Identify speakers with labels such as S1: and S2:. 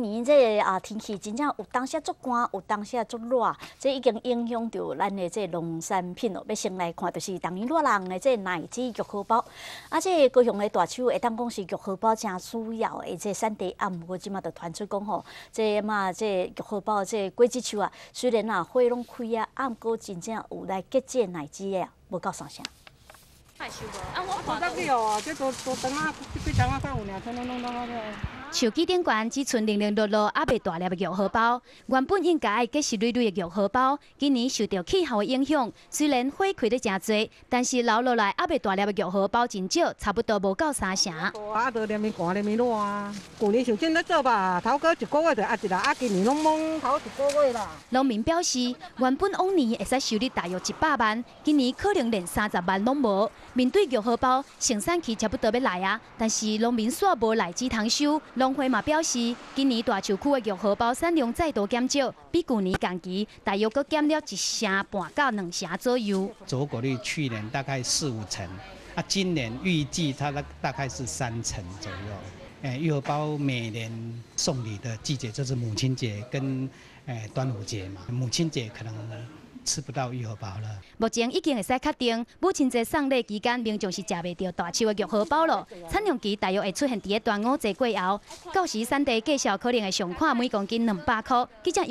S1: 今年这啊天气真正有当时足寒，有当时足热，这已经影响到咱的这农产品咯。要先来看，就是当年热人的这奶子玉荷包，啊，这高雄的大树会当讲是玉荷包真需要的这产地，啊，毋过即马就传出讲吼，这嘛这玉荷包这果子树啊，虽然啊花拢开啊，啊，毋过真正有来结这奶子的啊，无够啥啥。
S2: 啊，我看到有啊，这都都等啊，几张啊，快有俩，弄弄弄弄弄。
S3: 手机顶悬只剩零零落落还未大粒的玉荷包，原本应该结实累累的玉荷包，今年受到气候的影响，虽然花开得真多，但是留落来还未大粒的玉荷包真少，差不多无到三成。
S2: 啊，都连面寒连面热啊！去年像真咧做吧，头过一个月就压一啦，啊，今年拢懵头一个月啦。
S3: 农民表示，原本往年会使收入大约一百万，今年可能连三十万拢无。面对玉荷包生产期差不多要来啊，但是农民煞无来之通收。农会嘛表示，今年大树区的玉荷包产量再度减少，比去年同期大约搁减了一成半到两成左右。
S4: 走果率去年大概四五成，啊，今年预计它大大概是三成左右。诶，玉荷包每年送礼的季节就是母亲节跟诶端午节嘛，母亲节可能。吃不到玉荷包了。
S3: 目前已经会使确定，母亲节送礼期间，民众是食袂到大树的玉荷包了。产量期大约会出现伫个端午节过后，到时产地介绍可能会上看每公斤两百块。记者